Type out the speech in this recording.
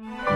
Mm-hmm.